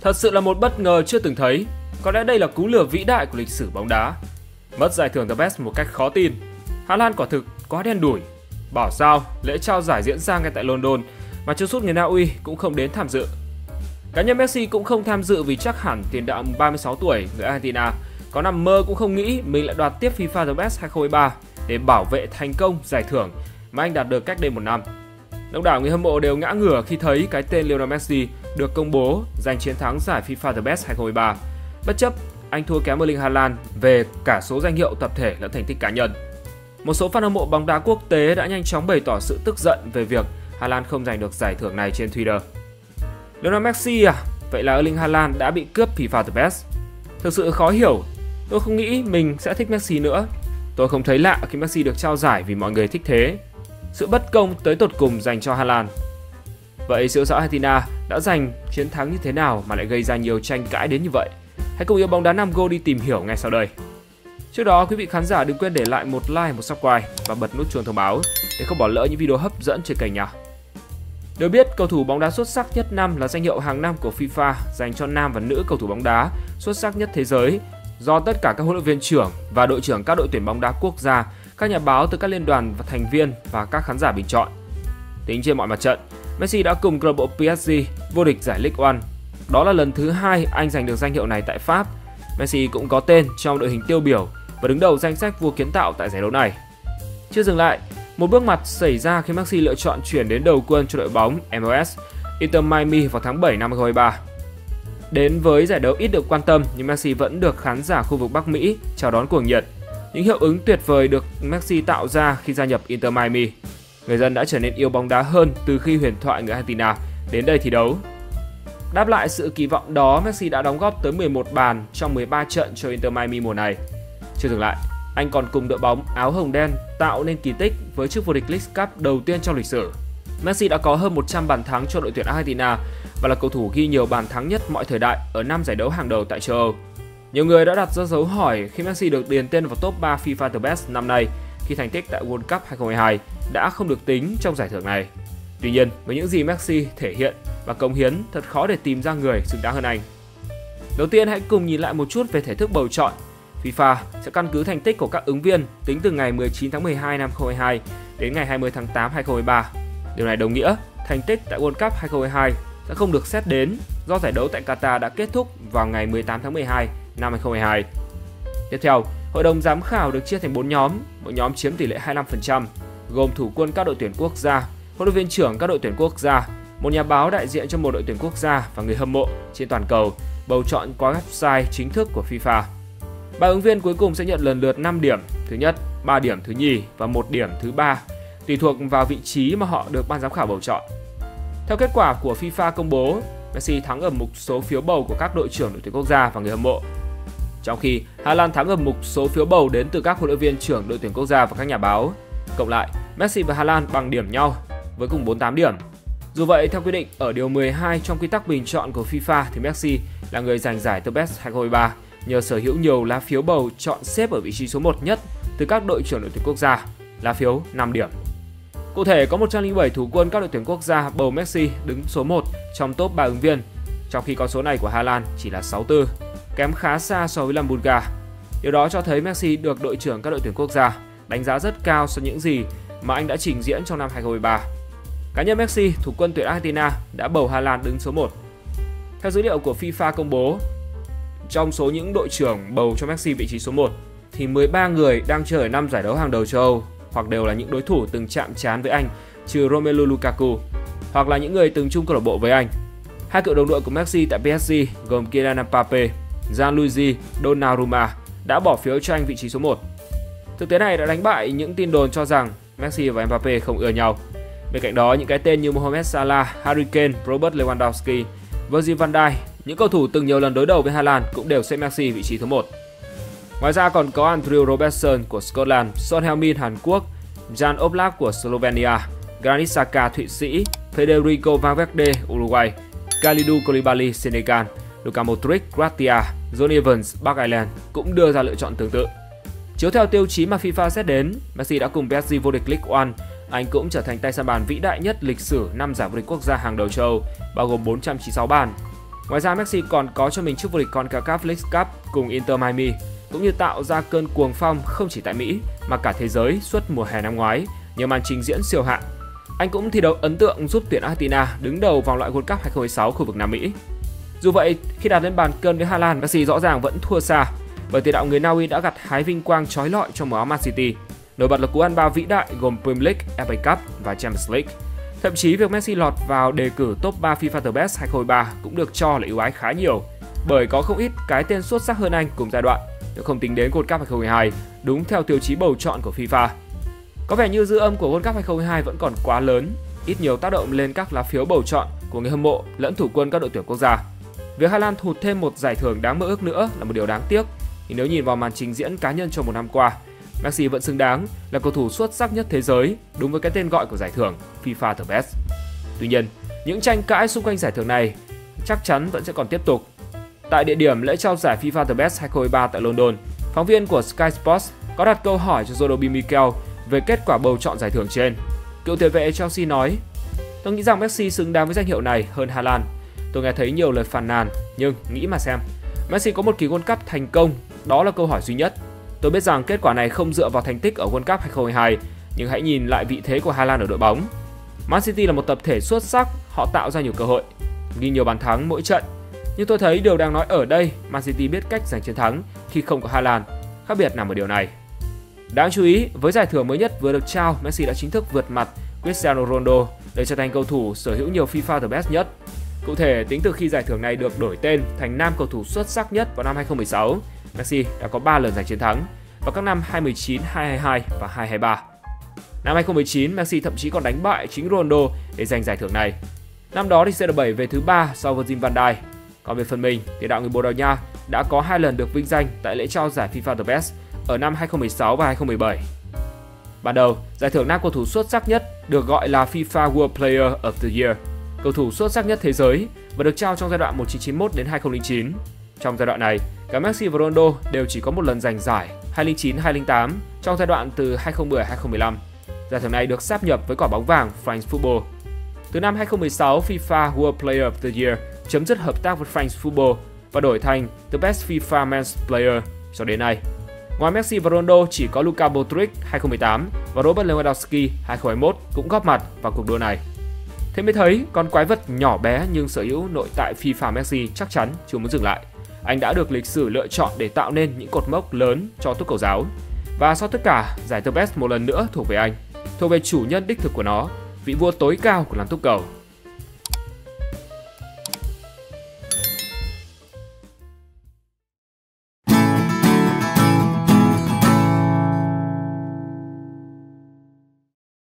Thật sự là một bất ngờ chưa từng thấy. Có lẽ đây là cú lừa vĩ đại của lịch sử bóng đá. Mất giải thưởng The Best một cách khó tin. Hà Lan quả thực quá đen đủi. Bảo sao, lễ trao giải diễn ra ngay tại London mà chưa sút người Na Uy cũng không đến tham dự. Cá nhân Messi cũng không tham dự vì chắc hẳn tiền đạo 36 tuổi người Argentina có nằm mơ cũng không nghĩ mình lại đoạt tiếp FIFA The Best 2023 để bảo vệ thành công giải thưởng mà anh đạt được cách đây một năm. Đông đảo người hâm mộ đều ngã ngửa khi thấy cái tên Lionel Messi được công bố giành chiến thắng giải FIFA The Best 2023. Bất chấp anh thua kém Erling Haaland về cả số danh hiệu tập thể lẫn thành tích cá nhân. Một số fan hâm mộ bóng đá quốc tế đã nhanh chóng bày tỏ sự tức giận về việc Haaland không giành được giải thưởng này trên Twitter. Lionel Messi à? Vậy là Erling Haaland đã bị cướp FIFA The Best. Thực sự khó hiểu. Tôi không nghĩ mình sẽ thích Messi nữa. Tôi không thấy lạ khi Messi được trao giải vì mọi người thích thế. Sự bất công tới tột cùng dành cho Haaland. Vậy siêu sao Argentina đã giành chiến thắng như thế nào mà lại gây ra nhiều tranh cãi đến như vậy? Hãy cùng yêu bóng đá Nam Go đi tìm hiểu ngay sau đây. Trước đó, quý vị khán giả đừng quên để lại một like, một subscribe và bật nút chuông thông báo để không bỏ lỡ những video hấp dẫn trên kênh nhé. Được biết, cầu thủ bóng đá xuất sắc nhất năm là danh hiệu hàng năm của FIFA dành cho nam và nữ cầu thủ bóng đá xuất sắc nhất thế giới do tất cả các huấn luyện viên trưởng và đội trưởng các đội tuyển bóng đá quốc gia, các nhà báo từ các liên đoàn và thành viên và các khán giả bình chọn. Tính trên mọi mặt trận, Messi đã cùng câu lạc bộ PSG vô địch giải League One. Đó là lần thứ hai anh giành được danh hiệu này tại Pháp. Messi cũng có tên trong đội hình tiêu biểu và đứng đầu danh sách vua kiến tạo tại giải đấu này. Chưa dừng lại, một bước mặt xảy ra khi Messi lựa chọn chuyển đến đầu quân cho đội bóng MLS Inter Miami vào tháng 7 năm 2023. Đến với giải đấu ít được quan tâm nhưng Messi vẫn được khán giả khu vực Bắc Mỹ chào đón cuồng nhiệt. Những hiệu ứng tuyệt vời được Messi tạo ra khi gia nhập Inter Miami. Người dân đã trở nên yêu bóng đá hơn từ khi huyền thoại người Argentina đến đây thi đấu. Đáp lại sự kỳ vọng đó, Messi đã đóng góp tới 11 bàn trong 13 trận cho Inter Miami mùa này. Chưa dừng lại, anh còn cùng đội bóng áo hồng đen tạo nên kỳ tích với chức vô địch League Cup đầu tiên trong lịch sử. Messi đã có hơn 100 bàn thắng cho đội tuyển Argentina và là cầu thủ ghi nhiều bàn thắng nhất mọi thời đại ở năm giải đấu hàng đầu tại châu Âu. Nhiều người đã đặt ra dấu hỏi khi Messi được điền tên vào top 3 FIFA The Best năm nay khi thành tích tại World Cup 2022 đã không được tính trong giải thưởng này. Tuy nhiên, với những gì Messi thể hiện và công hiến, thật khó để tìm ra người xứng đáng hơn anh. Đầu tiên hãy cùng nhìn lại một chút về thể thức bầu chọn FIFA sẽ căn cứ thành tích của các ứng viên tính từ ngày 19 tháng 12 năm 2022 đến ngày 20 tháng 8 2023. Điều này đồng nghĩa thành tích tại World Cup 2022 sẽ không được xét đến do giải đấu tại Qatar đã kết thúc vào ngày 18 tháng 12 năm 2022. Tiếp theo, hội đồng giám khảo được chia thành 4 nhóm, mỗi nhóm chiếm tỷ lệ 25%, gồm thủ quân các đội tuyển quốc gia, huấn luyện viên trưởng các đội tuyển quốc gia, một nhà báo đại diện cho một đội tuyển quốc gia và người hâm mộ trên toàn cầu bầu chọn qua website chính thức của FIFA. Ba ứng viên cuối cùng sẽ nhận lần lượt 5 điểm thứ nhất, 3 điểm thứ nhì và 1 điểm thứ ba, tùy thuộc vào vị trí mà họ được ban giám khảo bầu chọn. Theo kết quả của FIFA công bố, Messi thắng ở một số phiếu bầu của các đội trưởng đội tuyển quốc gia và người hâm mộ. Trong khi Hà Lan thắng ở mục số phiếu bầu đến từ các huấn luyện viên trưởng đội tuyển quốc gia và các nhà báo. Cộng lại, Messi và Hà Lan bằng điểm nhau với cùng 48 điểm. Dù vậy, theo quy định ở điều 12 trong quy tắc bình chọn của FIFA thì Messi là người giành giải The Best 2023 nhờ sở hữu nhiều lá phiếu bầu chọn xếp ở vị trí số 1 nhất từ các đội trưởng đội tuyển quốc gia, lá phiếu 5 điểm. Cụ thể có 107 thủ quân các đội tuyển quốc gia bầu Messi đứng số 1 trong top 3 ứng viên, trong khi con số này của Hà Lan chỉ là 64, kém khá xa so với Lamburga. Điều đó cho thấy Messi được đội trưởng các đội tuyển quốc gia đánh giá rất cao so với những gì mà anh đã trình diễn trong năm 2013. Cá nhân Messi, thủ quân tuyển Argentina đã bầu Hà Lan đứng số 1. Theo dữ liệu của FIFA công bố, trong số những đội trưởng bầu cho Messi vị trí số 1 thì 13 người đang chơi ở năm giải đấu hàng đầu châu Âu hoặc đều là những đối thủ từng chạm trán với anh trừ Romelu Lukaku hoặc là những người từng chung câu lạc bộ với anh. Hai cựu đồng đội của Messi tại PSG gồm Kylian Mbappe, Gianluigi Donnarumma đã bỏ phiếu cho anh vị trí số 1. Thực tế này đã đánh bại những tin đồn cho rằng Messi và Mbappe không ưa nhau. Bên cạnh đó, những cái tên như Mohamed Salah, Harry Kane, Robert Lewandowski, Virgil van Dijk những cầu thủ từng nhiều lần đối đầu với Hà Lan cũng đều xếp Messi vị trí thứ 1. Ngoài ra còn có Andrew Robertson của Scotland, Son Heung-min Hàn Quốc, Jan Oblak của Slovenia, Granit Xhaka Thụy Sĩ, Federico Valverde Uruguay, Kalidou Koulibaly Senegal, Luka Modric Croatia, John Evans Bắc Ireland cũng đưa ra lựa chọn tương tự. Chiếu theo tiêu chí mà FIFA xét đến, Messi đã cùng PSG vô địch League One, anh cũng trở thành tay săn bàn vĩ đại nhất lịch sử năm giải vô địch quốc gia hàng đầu châu Âu, bao gồm 496 bàn, Ngoài ra Messi còn có cho mình chức vô địch CONCACAF League Cup cùng Inter Miami, cũng như tạo ra cơn cuồng phong không chỉ tại Mỹ mà cả thế giới suốt mùa hè năm ngoái nhờ màn trình diễn siêu hạng. Anh cũng thi đấu ấn tượng giúp tuyển Argentina đứng đầu vòng loại World Cup 2016 khu vực Nam Mỹ. Dù vậy, khi đặt lên bàn cân với Hà Lan, Messi rõ ràng vẫn thua xa bởi tiền đạo người Na Uy đã gặt hái vinh quang trói lọi cho màu áo Man City. Nổi bật là cú ăn ba vĩ đại gồm Premier League, FA Cup và Champions League. Thậm chí việc Messi lọt vào đề cử top 3 FIFA The Best 2023 cũng được cho là ưu ái khá nhiều, bởi có không ít cái tên xuất sắc hơn anh cùng giai đoạn, nếu không tính đến World Cup 2012, đúng theo tiêu chí bầu chọn của FIFA. Có vẻ như dư âm của World Cup 2022 vẫn còn quá lớn, ít nhiều tác động lên các lá phiếu bầu chọn của người hâm mộ lẫn thủ quân các đội tuyển quốc gia. Việc Hà Lan thụt thêm một giải thưởng đáng mơ ước nữa là một điều đáng tiếc. thì nếu nhìn vào màn trình diễn cá nhân trong một năm qua, Messi vẫn xứng đáng là cầu thủ xuất sắc nhất thế giới đúng với cái tên gọi của giải thưởng FIFA The Best. Tuy nhiên, những tranh cãi xung quanh giải thưởng này chắc chắn vẫn sẽ còn tiếp tục. Tại địa điểm lễ trao giải FIFA The Best 2023 tại London, phóng viên của Sky Sports có đặt câu hỏi cho Jodobi Mikel về kết quả bầu chọn giải thưởng trên. Cựu tiền vệ Chelsea nói, Tôi nghĩ rằng Messi xứng đáng với danh hiệu này hơn Hà Lan. Tôi nghe thấy nhiều lời phàn nàn, nhưng nghĩ mà xem. Messi có một kỳ World Cup thành công, đó là câu hỏi duy nhất. Tôi biết rằng kết quả này không dựa vào thành tích ở World Cup 2022, nhưng hãy nhìn lại vị thế của Hà Lan ở đội bóng. Man City là một tập thể xuất sắc, họ tạo ra nhiều cơ hội, ghi nhiều bàn thắng mỗi trận. Nhưng tôi thấy điều đang nói ở đây, Man City biết cách giành chiến thắng khi không có Hà Lan. Khác biệt nằm ở điều này. Đáng chú ý, với giải thưởng mới nhất vừa được trao, Messi đã chính thức vượt mặt Cristiano Ronaldo để trở thành cầu thủ sở hữu nhiều FIFA The Best nhất. Cụ thể, tính từ khi giải thưởng này được đổi tên thành nam cầu thủ xuất sắc nhất vào năm 2016, Messi đã có 3 lần giành chiến thắng vào các năm 2019, 2022 và 2023. Năm 2019, Messi thậm chí còn đánh bại chính Ronaldo để giành giải thưởng này. Năm đó thì CR7 về thứ ba sau Virgil van Dijk. Còn về phần mình, tiền đạo người Bồ Đào Nha đã có hai lần được vinh danh tại lễ trao giải FIFA The Best ở năm 2016 và 2017. Ban đầu, giải thưởng nam cầu thủ xuất sắc nhất được gọi là FIFA World Player of the Year, cầu thủ xuất sắc nhất thế giới và được trao trong giai đoạn 1991 đến 2009. Trong giai đoạn này, cả Messi và Ronaldo đều chỉ có một lần giành giải 2009-2008 trong giai đoạn từ 2010-2015. Giải thưởng này được sáp nhập với quả bóng vàng France Football. Từ năm 2016, FIFA World Player of the Year chấm dứt hợp tác với France Football và đổi thành The Best FIFA Men's Player cho đến nay. Ngoài Messi và Ronaldo chỉ có Luka Modric 2018 và Robert Lewandowski 2021 cũng góp mặt vào cuộc đua này. Thế mới thấy con quái vật nhỏ bé nhưng sở hữu nội tại FIFA Messi chắc chắn chưa muốn dừng lại. Anh đã được lịch sử lựa chọn để tạo nên những cột mốc lớn cho túc cầu giáo. Và sau tất cả, giải The Best một lần nữa thuộc về anh, thuộc về chủ nhân đích thực của nó, vị vua tối cao của làng túc cầu.